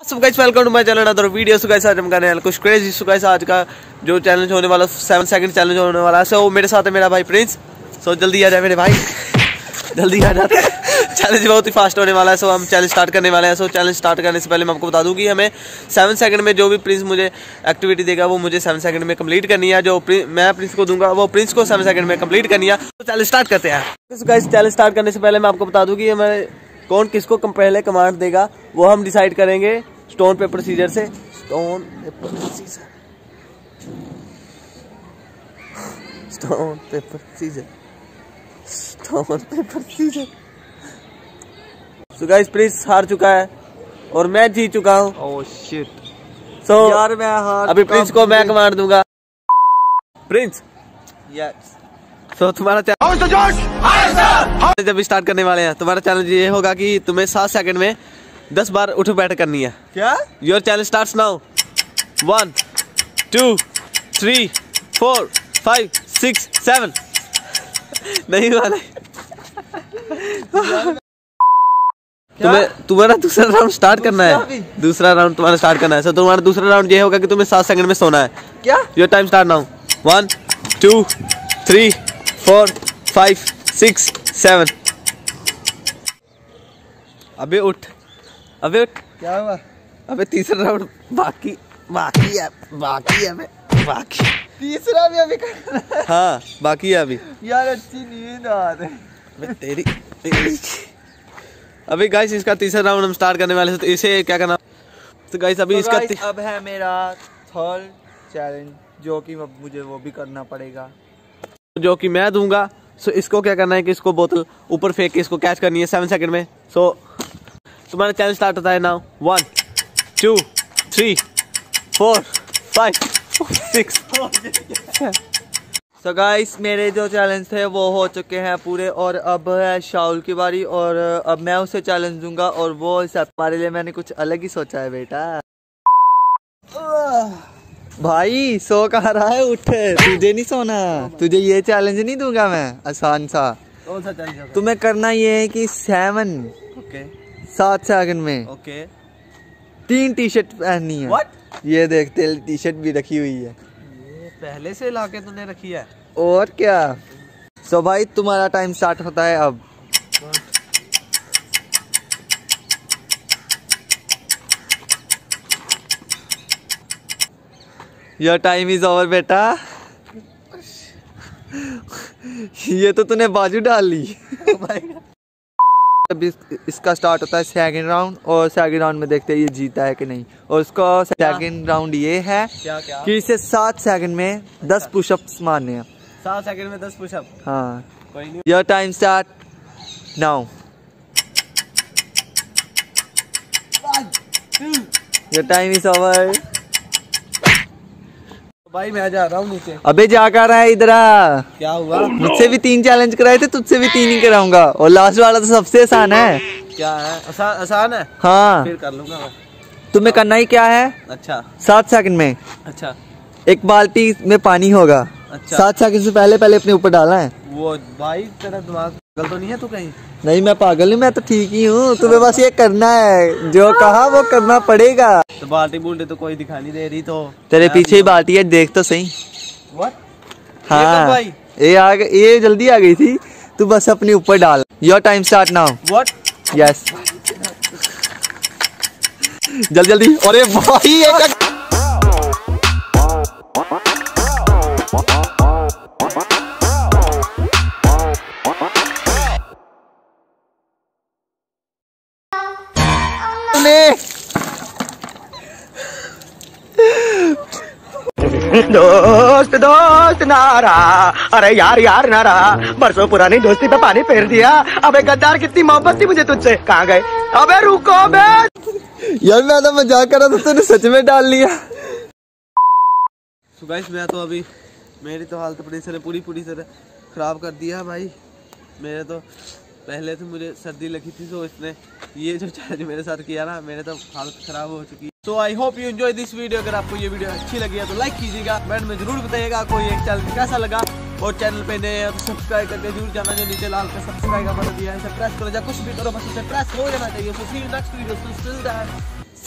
So guys welcome to my channel other video so guys आज हम करने वाले कुछ क्रेजी सो गाइस आज का जो चैलेंज होने वाला सेवन सेकंड चैलेंज होने वाला है। सो मेरे साथ है मेरा भाई प्रिंस सो जल्दी आ जाए मेरे भाई। जल्दी आ जाते चैलेंज बहुत ही फास्ट होने वाला है। सो हम चैलेंज स्टार्ट करने वाले हैं। सो चैलेंज स्टार्ट करने से पहले मैं आपको बता दूँ कि हमें सेवन सेकंड में जो भी प्रिंस मुझे एक्टिविटी देगा, वो मुझे सेवन सेकंड में कंप्लीट करनी है। जो मैं प्रिंस को दूँगा, वो प्रिंस को सेवन सेकंड में कंप्लीट करनी है। तो चैलेंज स्टार्ट करते हैं। चैलेंज स्टार्ट करने से पहले मैं आपको बता दूँ कि हमें कौन किसको कम- पहले कमांड देगा वो हम डिसाइड करेंगे स्टोन पेपर सीजर से। Stone paper scissor stone paper scissor stone paper scissor so guys Prince हार चुका है और मैं जीत चुका हूँ। ओह शिट सो यार मैं हार अभी प्रिंस को मैं कमांड दूँगा। प्रिंस यस तो तुम्हारा चैनल जब स्टार्ट करने वाले हैं तुम्हारा चैलेंज ये होगा कि तुम्हें सात सेकंड में दस बार उठ बैठ करनी है। क्या? Your channel start now one two three four five six seven नहीं वाले। तुम्हें तुम्हारा दूसरा राउंड स्टार्ट करना है। दूसरा राउंड तुम्हारा स्टार्ट करना है। सो तुम्हारा दूसरा राउंड ये होगा कि तुम्हें सात सेकंड में सोना है। क्या? Your time start now one two three four five six seven. अबे उठ। अबे उठ। क्या हुआ? अबे तीसरा राउंड बाकी बाकी है बाकी है बाकी। तीसरा भी अभी करना है। हाँ बाकी है अभी। यार अच्छी नींद आ रही अबे तेरी तेरी। अभी गाइस इसका तीसरा राउंड हम स्टार्ट करने वाले हैं तो इसे क्या करना? तो गाइस अभी तो इसका अब है मेरा थर्ड चैलेंज जो कि अब मुझे वो भी करना पड़ेगा। जो कि मैं दूँगा। सो इसको क्या करना है कि इसको बोतल ऊपर फेंक के इसको कैच करनी है सेवन सेकंड में। सो तुम्हारा चैलेंज स्टार्ट होता है now one two three four five six so guys मेरे जो चैलेंज थे वो हो चुके हैं पूरे और अब है शाहुल की बारी और अब मैं उसे चैलेंज दूँगा और वो इस हमारे लिए मैंने कुछ अलग ही सोचा है बेटा। भाई सो कहा रहा है उठ। तुझे नहीं सोना। तुझे ये चैलेंज नहीं दूँगा मैं आसान सा। कौन सा चैलेंज तुम्हें करना ये है कि सेवन ओके सात सेकंड में। ओके तीन टी शर्ट पहननी है। व्हाट ये देख तेल टी शर्ट भी रखी हुई है। ये पहले से लाके तूने रखी है? और क्या? सो भाई तुम्हारा टाइम स्टार्ट होता है अब। योर टाइम इज़ ओवर बेटा। ये तो तूने बाजू डाल। ली अभी इस- इसका स्टार्ट होता है सेकंड राउंड और सेकंड राउंड में देखते हैं ये जीता है कि नहीं। और उसका सेकंड राउंड ये है क्या क्या? कि इसे सात सेकंड में दस पुशअप्स मारने हैं। सात सेकंड में दस पुशअप हाँ। Your time start now your time is over भाई मैं जा रहा हूँ नीचे। अबे जा कर रहा है इधर क्या हुआ? मुझसे भी तीन चैलेंज कराए थे तुझसे भी तीन ही कराऊँगा। और लास्ट वाला तो सबसे आसान है। क्या है? आसान आसान है? हाँ। फिर कर लूँगा मैं। तुम्हें करना ही क्या है? अच्छा। सात सेकंड में। अच्छा। एक बाल्टी में पानी होगा। अच्छा। सात सेकंड से पहले पहले अपने ऊपर डालना है। वो भाई तेरा दिमाग गल तो नहीं है तू कहीं? नहीं मैं पागल नहीं मैं तो ठीक ही हूँ। तुम्हें बस ये करना है। जो कहा वो करना पड़ेगा। तो बाल्टी बुल्टी तो कोई दिखा नहीं दे रही तो। तेरे पीछे ही बाल्टी है देख तो सही। हाँ। ये आ गई ये जल्दी आ गई थी। तू बस अपने ऊपर डाल। Your time start now what yes जल्दी जल्दी। अरे भाई दोस्त दोस्त नारा। अरे यार यार नारा। बरसों पुरानी दोस्ती पे पानी फेर दिया। अबे गद्दार कितनी मोहब्बत थी मुझे तुझसे। कहाँ गए? अबे रुको बे यार मैं तो मज़ाक कर रहा था तूने सच में डाल लिया। सो गाइस मैं तो अभी मेरी तो हालत अपनी से पूरी पूरी तरह खराब कर दिया भाई। मेरे तो पहले से मुझे सर्दी लगी थी तो इसने ये जो चैलेंज मेरे साथ किया ना मेरे तो हालत खराब हो चुकी है तो I hope you enjoy this video अगर आपको ये वीडियो अच्छी लगी है तो लाइक कीजिएगा। कमेंट में ज़रूर बताइएगा कोई एक चैनल कैसा लगा। और चैनल पे नए हैं तो सब्सक्राइब करके ज़रूर जाना। जो नीचे लाल का सब्सक्राइब का बटन दिया है प्रेस करो। या कुछ भी करो, बस उसे प्रेस हो जाना चाहिए।